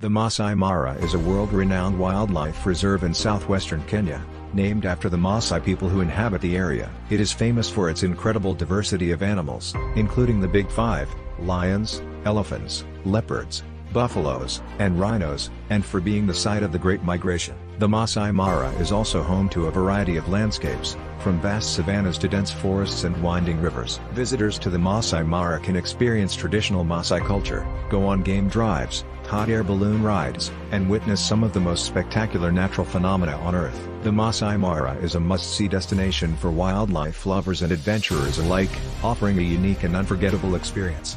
The Maasai Mara is a world-renowned wildlife reserve in southwestern Kenya, named after the Maasai people who inhabit the area. It is famous for its incredible diversity of animals, including the Big Five, lions, elephants, leopards, buffaloes, and rhinos, and for being the site of the Great Migration. The Maasai Mara is also home to a variety of landscapes, from vast savannas to dense forests and winding rivers. Visitors to the Maasai Mara can experience traditional Maasai culture, go on game drives, hot air balloon rides, and witness some of the most spectacular natural phenomena on Earth. The Maasai Mara is a must-see destination for wildlife lovers and adventurers alike, offering a unique and unforgettable experience.